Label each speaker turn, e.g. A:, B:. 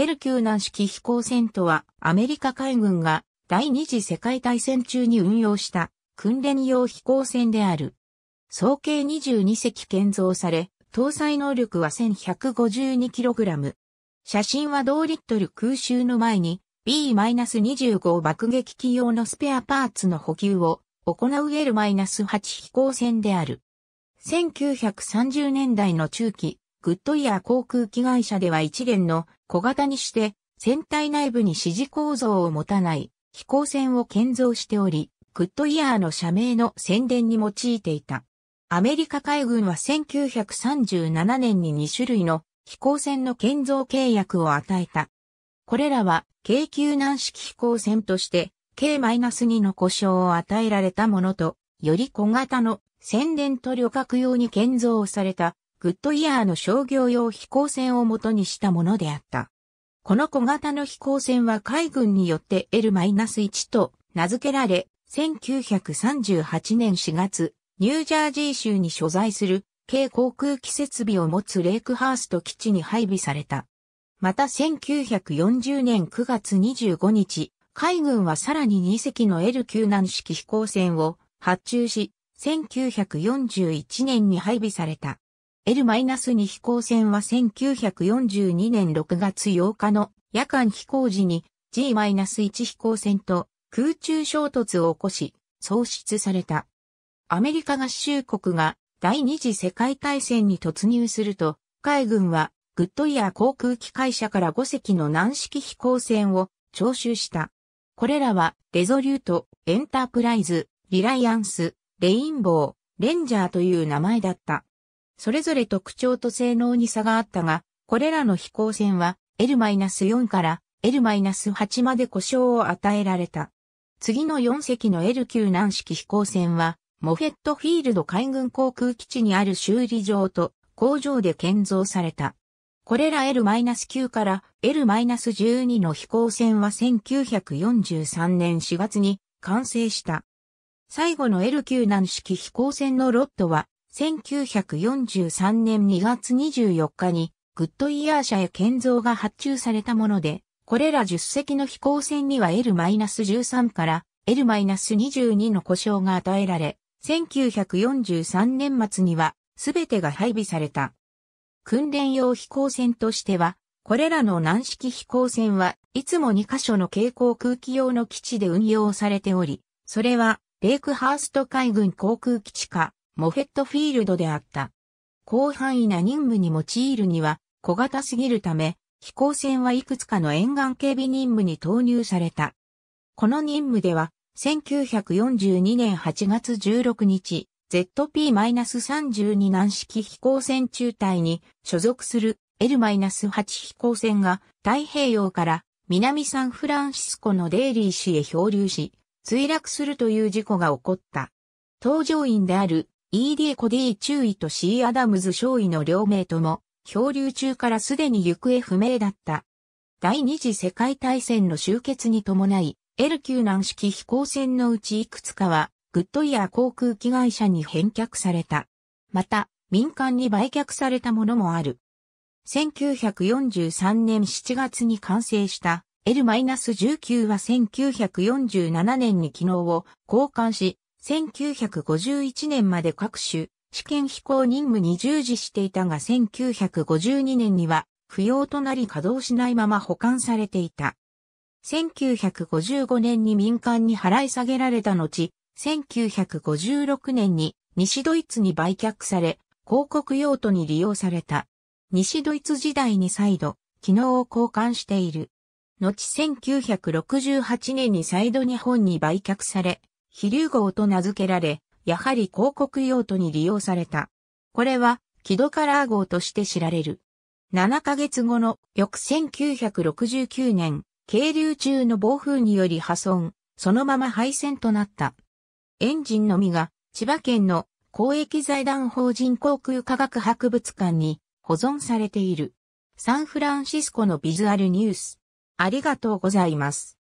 A: L 級軟式飛行船とはアメリカ海軍が第二次世界大戦中に運用した訓練用飛行船である。総計22隻建造され、搭載能力は 1152kg。写真はドーリットル空襲の前に B-25 爆撃機用のスペアパーツの補給を行う L-8 飛行船である。1930年代の中期、グッドイヤー航空機会社では一連の小型にして船体内部に支持構造を持たない飛行船を建造しており、グッドイヤーの社名の宣伝に用いていた。アメリカ海軍は1937年に2種類の飛行船の建造契約を与えた。これらは京急難式飛行船として K-2 の故障を与えられたものと、より小型の宣伝と旅客用に建造されたグッドイヤーの商業用飛行船を元にしたものであった。この小型の飛行船は海軍によって L-1 と名付けられ、1938年4月、ニュージャージー州に所在する軽航空機設備を持つレイクハースト基地に配備された。また1940年9月25日、海軍はさらに2隻の L 級難式飛行船を発注し、1941年に配備された。L-2 飛行船は1942年6月8日の夜間飛行時に G-1 飛行船と空中衝突を起こし、喪失された。アメリカ合衆国が第二次世界大戦に突入すると、海軍はグッドイヤー航空機会社から5隻の軟式飛行船を徴収した。これらはレゾリュート、エンタープライズ、リライアンス、レインボー、レンジャーという名前だった。それぞれ特徴と性能に差があったが、これらの飛行船は L-4 から L-8 まで故障を与えられた。次の4隻の L 級軟式飛行船はモフェットフィールド海軍航空基地にある修理場と工場で建造された。これら L-9 から L-12 の飛行船は1943年4月に完成した。最後の L 級難式飛行船のロットは1943年2月24日にグッドイヤー社へ建造が発注されたもので、これら10隻の飛行船には L-13 から L-22 の故障が与えられ、1943年末にはすべてが配備された。訓練用飛行船としては、これらの軟式飛行船はいつも2カ所の軽航空機用の基地で運用されており、それはレイクハースト海軍航空基地かモフェットフィールドであった。広範囲な任務に用いるには小型すぎるため、飛行船はいくつかの沿岸警備任務に投入された。この任務では1942年8月16日、ZP-32 軟式飛行船中隊に所属する L-8 飛行船が太平洋から南サンフランシスコのデイリー市へ漂流し、墜落するという事故が起こった。搭乗員である ED コディ中尉と C アダムズ少尉の両名とも漂流中からすでに行方不明だった。第二次世界大戦の終結に伴い、L 級難式飛行船のうちいくつかは、グッドイヤー航空機会社に返却された。また、民間に売却されたものもある。1943年7月に完成した L-19 は1947年に気嚢を交換し、1951年まで各種試験飛行任務に従事していたが1952年には不要となり稼働しないまま保管されていた。1955年に民間に払い下げられた後、1956年に西ドイツに売却され、広告用途に利用された。西ドイツ時代に再度、機能を交換している。後1968年に再度日本に売却され、飛竜号と名付けられ、やはり広告用途に利用された。これは、キドカラー号として知られる。7ヶ月後の翌1969年、渓流中の暴風により破損、そのまま廃線となった。エンジンのみが千葉県の公益財団法人航空科学博物館に保存されている。サンフランシスコのビジュアルニュース。ありがとうございます。